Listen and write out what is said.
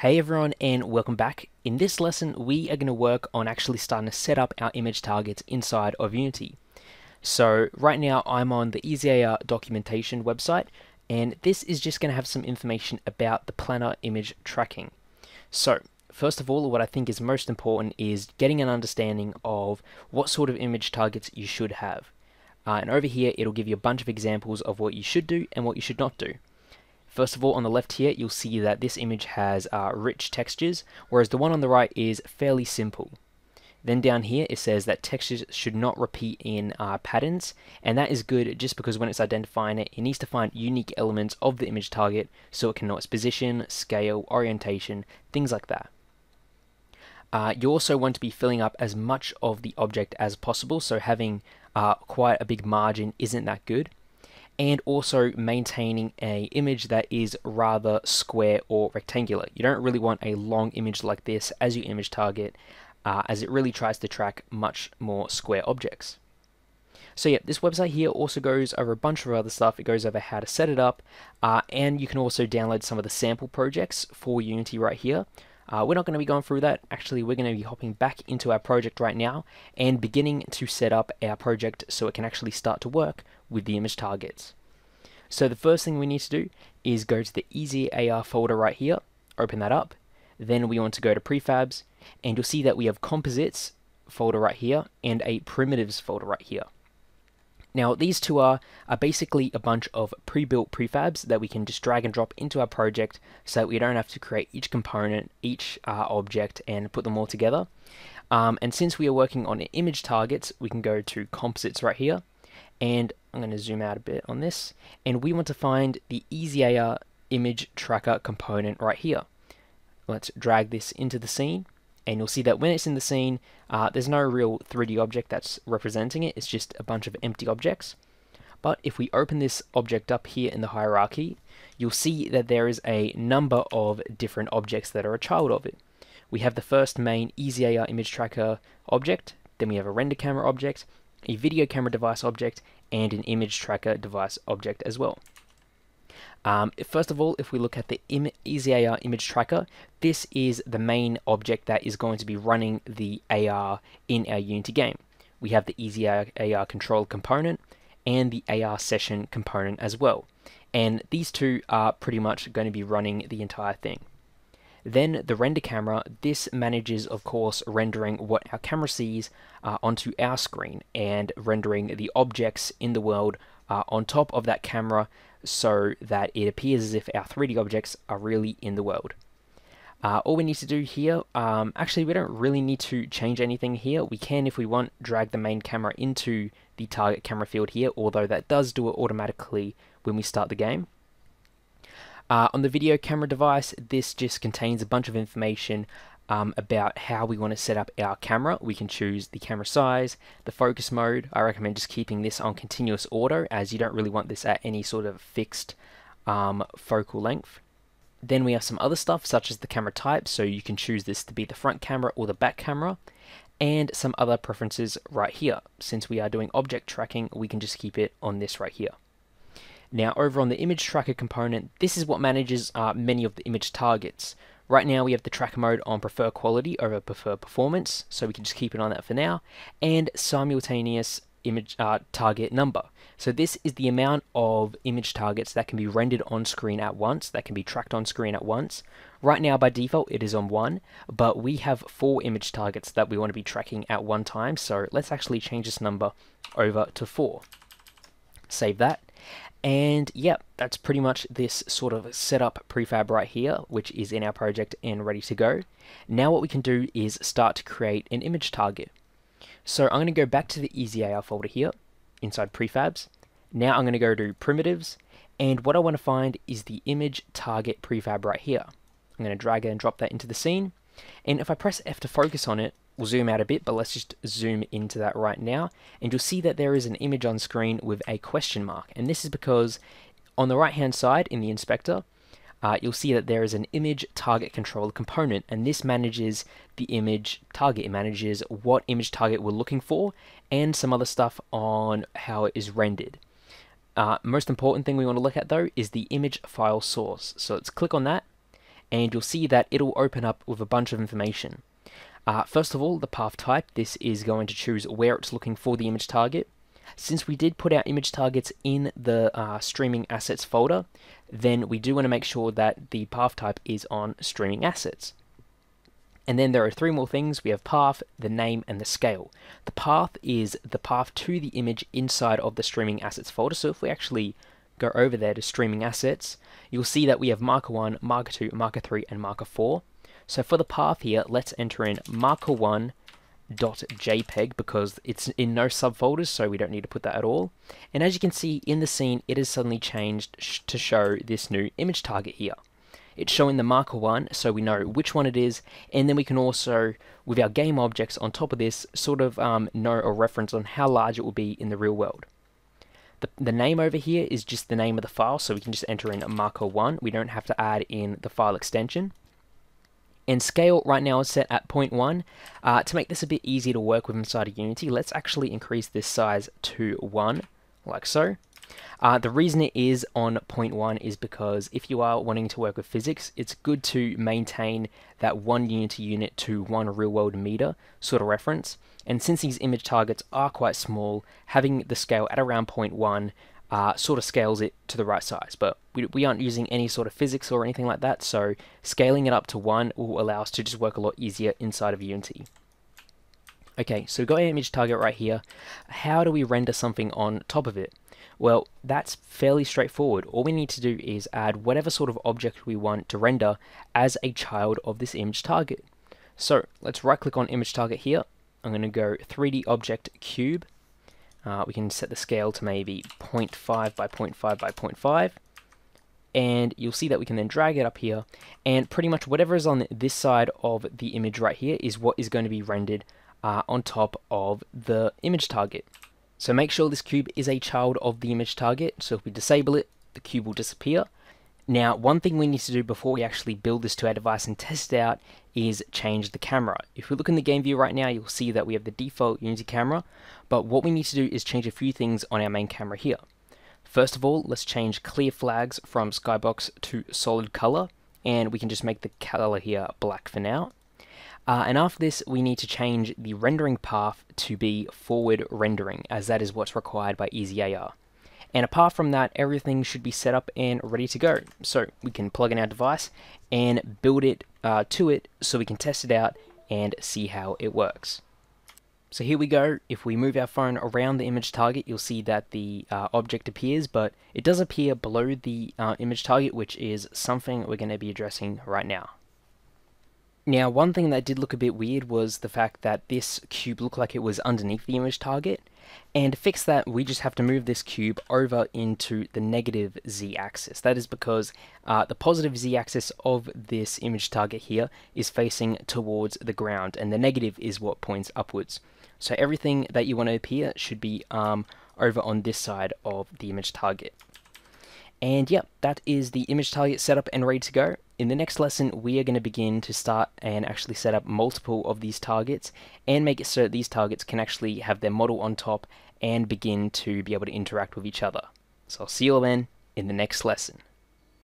Hey everyone and welcome back. In this lesson we are going to work on actually starting to set up our image targets inside of Unity. So right now I'm on the EasyAR documentation website and this is just going to have some information about the planar image tracking. So first of all what I think is most important is getting an understanding of what sort of image targets you should have. Uh, and over here it'll give you a bunch of examples of what you should do and what you should not do. First of all, on the left here, you'll see that this image has uh, rich textures, whereas the one on the right is fairly simple. Then down here, it says that textures should not repeat in uh, patterns, and that is good just because when it's identifying it, it needs to find unique elements of the image target so it can know its position, scale, orientation, things like that. Uh, you also want to be filling up as much of the object as possible, so having uh, quite a big margin isn't that good and also maintaining a image that is rather square or rectangular. You don't really want a long image like this as your image target uh, as it really tries to track much more square objects. So yeah, this website here also goes over a bunch of other stuff. It goes over how to set it up, uh, and you can also download some of the sample projects for Unity right here. Uh, we're not going to be going through that. Actually, we're going to be hopping back into our project right now and beginning to set up our project so it can actually start to work with the image targets. So the first thing we need to do is go to the EasyAR folder right here, open that up. Then we want to go to prefabs and you'll see that we have composites folder right here and a primitives folder right here. Now these two are, are basically a bunch of pre-built prefabs that we can just drag and drop into our project so that we don't have to create each component, each uh, object and put them all together. Um, and since we are working on image targets, we can go to composites right here and I'm going to zoom out a bit on this and we want to find the EasyAR image tracker component right here. Let's drag this into the scene and you'll see that when it's in the scene uh, there's no real 3D object that's representing it, it's just a bunch of empty objects. But if we open this object up here in the hierarchy, you'll see that there is a number of different objects that are a child of it. We have the first main EasyAR image tracker object, then we have a render camera object, a video camera device object, and an image tracker device object as well. Um, first of all, if we look at the Im EasyAR image tracker, this is the main object that is going to be running the AR in our Unity game. We have the EasyAR control component and the AR session component as well. And these two are pretty much going to be running the entire thing. Then the render camera, this manages of course rendering what our camera sees uh, onto our screen and rendering the objects in the world uh, on top of that camera so that it appears as if our 3D objects are really in the world. Uh, all we need to do here, um, actually we don't really need to change anything here. We can, if we want, drag the main camera into the target camera field here, although that does do it automatically when we start the game. Uh, on the video camera device, this just contains a bunch of information um, about how we want to set up our camera. We can choose the camera size, the focus mode. I recommend just keeping this on continuous auto as you don't really want this at any sort of fixed um, focal length. Then we have some other stuff such as the camera type, so you can choose this to be the front camera or the back camera, and some other preferences right here. Since we are doing object tracking, we can just keep it on this right here. Now over on the image tracker component, this is what manages uh, many of the image targets. Right now we have the tracker mode on prefer quality over prefer performance, so we can just keep it on that for now, and simultaneous image uh, target number. So this is the amount of image targets that can be rendered on screen at once, that can be tracked on screen at once. Right now by default it is on one, but we have four image targets that we want to be tracking at one time, so let's actually change this number over to four. Save that, and yep, that's pretty much this sort of setup prefab right here, which is in our project and ready to go. Now what we can do is start to create an image target. So I'm going to go back to the EasyAR folder here, inside prefabs. Now I'm going to go to primitives, and what I want to find is the image target prefab right here. I'm going to drag and drop that into the scene, and if I press F to focus on it, We'll zoom out a bit, but let's just zoom into that right now. And you'll see that there is an image on screen with a question mark. And this is because on the right hand side in the inspector, uh, you'll see that there is an image target controller component and this manages the image target. It manages what image target we're looking for and some other stuff on how it is rendered. Uh, most important thing we want to look at though is the image file source. So let's click on that and you'll see that it'll open up with a bunch of information. Uh, first of all, the path type, this is going to choose where it's looking for the image target. Since we did put our image targets in the uh, streaming assets folder, then we do want to make sure that the path type is on streaming assets. And then there are three more things. We have path, the name, and the scale. The path is the path to the image inside of the streaming assets folder. So if we actually go over there to streaming assets, you'll see that we have marker 1, marker 2, marker 3, and marker 4. So for the path here, let's enter in marker1.jpg because it's in no subfolders so we don't need to put that at all. And as you can see in the scene it has suddenly changed sh to show this new image target here. It's showing the marker one so we know which one it is. And then we can also with our game objects on top of this sort of um, know a reference on how large it will be in the real world. The, the name over here is just the name of the file so we can just enter in marker one. We don't have to add in the file extension and scale right now is set at 0.1. Uh, to make this a bit easier to work with inside of Unity, let's actually increase this size to 1, like so. Uh, the reason it is on 0.1 is because if you are wanting to work with physics, it's good to maintain that one Unity unit to one real world meter sort of reference. And since these image targets are quite small, having the scale at around 0.1 uh, sort of scales it to the right size. But we, we aren't using any sort of physics or anything like that, so scaling it up to 1 will allow us to just work a lot easier inside of Unity. Okay, so we've got our image target right here. How do we render something on top of it? Well, that's fairly straightforward. All we need to do is add whatever sort of object we want to render as a child of this image target. So let's right click on image target here. I'm going to go 3D object cube uh, we can set the scale to maybe 0.5 by 0.5 by 0.5 and you'll see that we can then drag it up here. And pretty much whatever is on this side of the image right here is what is going to be rendered uh, on top of the image target. So make sure this cube is a child of the image target. So if we disable it the cube will disappear now, one thing we need to do before we actually build this to our device and test it out is change the camera. If we look in the game view right now, you'll see that we have the default Unity camera, but what we need to do is change a few things on our main camera here. First of all, let's change clear flags from skybox to solid color, and we can just make the color here black for now. Uh, and after this, we need to change the rendering path to be forward rendering, as that is what's required by EasyAR. And apart from that, everything should be set up and ready to go. So we can plug in our device and build it uh, to it so we can test it out and see how it works. So here we go. If we move our phone around the image target, you'll see that the uh, object appears, but it does appear below the uh, image target, which is something we're going to be addressing right now. Now, one thing that did look a bit weird was the fact that this cube looked like it was underneath the image target. And to fix that, we just have to move this cube over into the negative z-axis. That is because uh, the positive z-axis of this image target here is facing towards the ground, and the negative is what points upwards. So everything that you want to appear should be um, over on this side of the image target. And yeah, that is the image target set up and ready to go. In the next lesson, we are going to begin to start and actually set up multiple of these targets and make it so that these targets can actually have their model on top and begin to be able to interact with each other. So I'll see you all then in the next lesson.